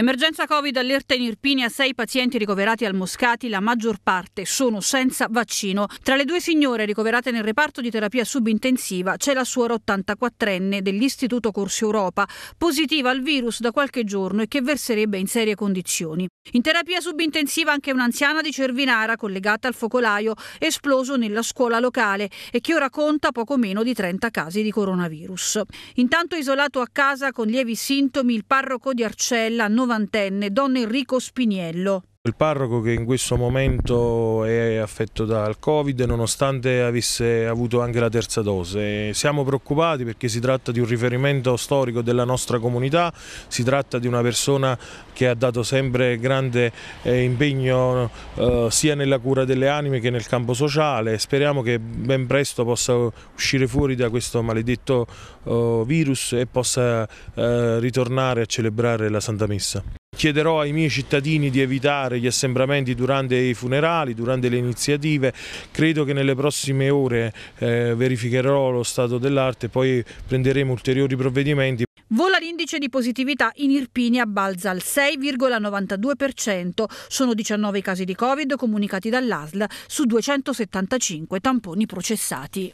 Emergenza Covid allerta in Irpinia sei pazienti ricoverati al Moscati, la maggior parte sono senza vaccino. Tra le due signore ricoverate nel reparto di terapia subintensiva c'è la suora 84enne dell'Istituto Corsi Europa, positiva al virus da qualche giorno e che verserebbe in serie condizioni. In terapia subintensiva anche un'anziana di Cervinara collegata al focolaio esploso nella scuola locale e che ora conta poco meno di 30 casi di coronavirus. Intanto isolato a casa con lievi sintomi il parroco di Arcella, novantenne, don Enrico Spiniello. Il parroco che in questo momento è affetto dal Covid nonostante avesse avuto anche la terza dose. Siamo preoccupati perché si tratta di un riferimento storico della nostra comunità, si tratta di una persona che ha dato sempre grande eh, impegno eh, sia nella cura delle anime che nel campo sociale. Speriamo che ben presto possa uscire fuori da questo maledetto eh, virus e possa ritornare a celebrare la Santa Messa. Chiederò ai miei cittadini di evitare gli assembramenti durante i funerali, durante le iniziative. Credo che nelle prossime ore eh, verificherò lo stato dell'arte e poi prenderemo ulteriori provvedimenti. Vola l'indice di positività in Irpinia, balza al 6,92%. Sono 19 i casi di Covid comunicati dall'ASL su 275 tamponi processati.